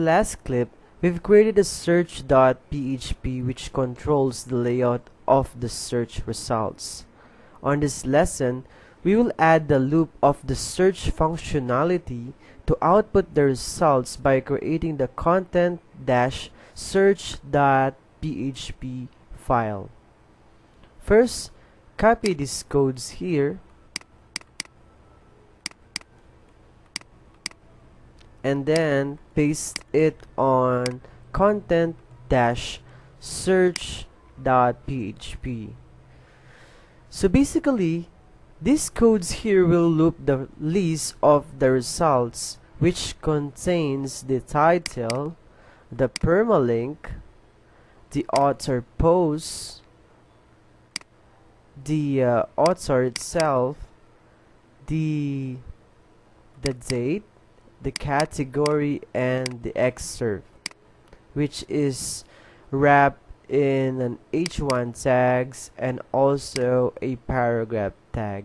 last clip, we've created a search.php which controls the layout of the search results. On this lesson, we will add the loop of the search functionality to output the results by creating the content-search.php file. First, copy these codes here and then paste it on content dash search.php so basically these codes here will loop the list of the results which contains the title the permalink the author post the uh, author itself the the date the category and the excerpt which is wrapped in an h1 tags and also a paragraph tag